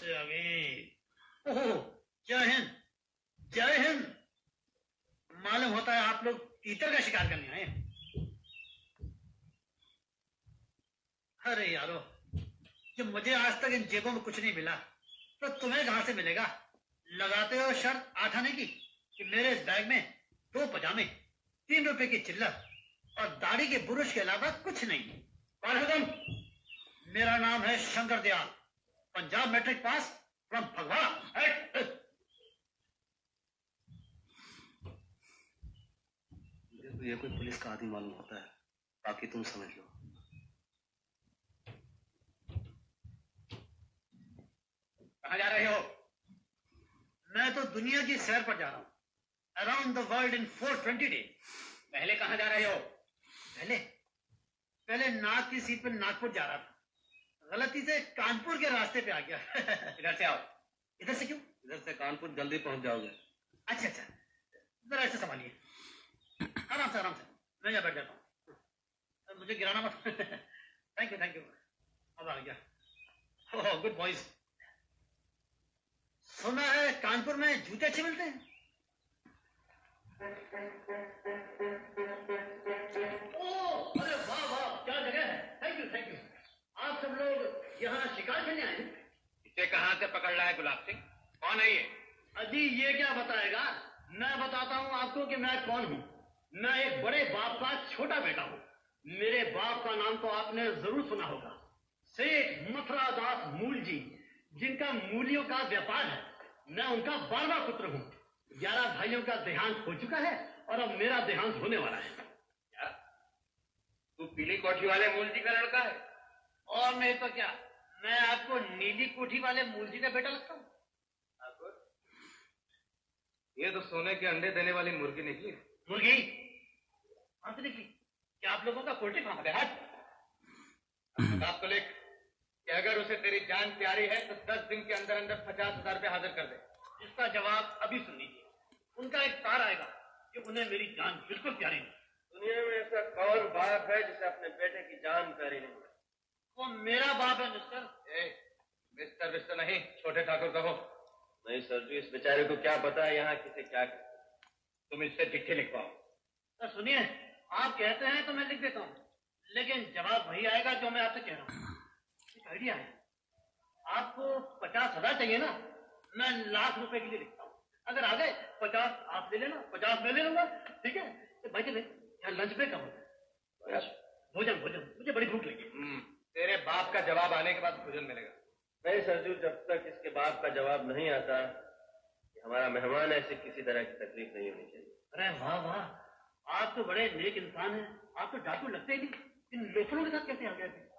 से आ गई ओह, जय हिंद जय हिंद। मालूम होता है आप लोग तीतर का शिकार करने आए अरे यारो, जब मुझे आज तक इन जेबों में कुछ नहीं मिला तो तुम्हें कहाँ से मिलेगा? लगाते हो शर्त आठ आने की कि मेरे इस बैग में दो पजामे, तीन रुपए की चिल्लर और दाढ़ी के बुरुश के अलावा कुछ नहीं। मेरा नाम है Shankar Dayal. Punjab matric pass from तो ये कोई पुलिस का आदमी मालूम होता है। बाकी तुम समझ लो। कहा जा रहे हो? मैं तो दुनिया की सैर पर जा रहा हूँ। Around the world in four twenty day पहले कहा जा रहे हो? पहले पहले नाग की सीट पर नागपुर जा रहा था। गलती से कानपुर के रास्ते पे आ गया। इधर से आओ। इधर से क्यों? इधर से कानपुर जल्दी पहुँच जाओगे। अच्छा अच्छा। जरा ऐसे संभालिए। आराम से आराम से। मैं यहाँ बैठ जाता हूँ। मुझे गिराना मत। थैंक यू थैंक यू अब आ गया। गुड बॉयज़ सुना है कानपुर में जूते अच्छे मिलते हैं? सब लोग यहाँ शिकार करने आए इसे कहाँ से पकड़ रहा है गुलाब सिंह? कौन है ये? अजी ये क्या बताएगा? मैं बताता हूँ आपको कि मैं कौन हूँ। मैं एक बड़े बाप का छोटा बेटा हूँ। मेरे बाप का नाम तो आपने ज़रूर सुना होगा। सेठ मथुरा दास मूल जी जिनका मूलियों का व्यापार है मैं उनका बारवा पुत्र हूँ। ग्यारह भाइयों का देहांत हो चुका है और अब मेरा देहांत होने वाला है। तू पीली कोठी वाले मूल जी का लड़का है। और नहीं तो क्या? मैं आपको नीली कोठी वाले जी का बेटा लगता हूँ। ये तो सोने के अंडे देने वाली मुर्गी निकली मुर्गी? कहाँ से निकली? क्या आप लोगों का पोल्ट्री फार्म है? तो लिख कि अगर उसे तेरी जान प्यारी है तो दस दिन के अंदर अंदर पचास हज़ार रुपये हाजिर कर दे। इसका जवाब अभी सुन लीजिए। उनका एक तार आएगा कि उन्हें मेरी जान बिल्कुल प्यारी नहीं। दुनिया में ऐसा कौन बाप है जिसे अपने बेटे की जान प्यारी नहीं वो मेरा बाप है मिस्टर ए, मिस्टर मिस्टर नहीं छोटे ठाकुर कहो। नहीं सर जी इस बेचारे को क्या पता है यहाँ किसे क्या कर तुम इससे चिट्ठी लिखवाओ। तो सुनिए आप कहते हैं तो मैं लिख देता हूँ लेकिन जवाब वही आएगा जो मैं आपसे कह रहा हूँ। एक आइडिया है। आपको पचास हज़ार चाहिए ना मैं लाख रुपए के लिए लिखता हूँ। अगर आ गए पचास आप ले लेना पचास मैं ले लूँगा ठीक है? तो भाई चले यहाँ लंच ब्रेक का होता है। भोजन भोजन मुझे बड़ी भूख लगी। हम्म, तेरे बाप का जवाब आने के बाद भोजन मिलेगा। नहीं सरजू जब तक इसके बाप का जवाब नहीं आता कि हमारा मेहमान ऐसे किसी तरह की तकलीफ़ नहीं होनी चाहिए। अरे वाह वाह। आप तो बड़े नेक इंसान हैं। आप तो डाकू लगते ही नहीं। इन लोफरों के साथ कैसे आ गए थे?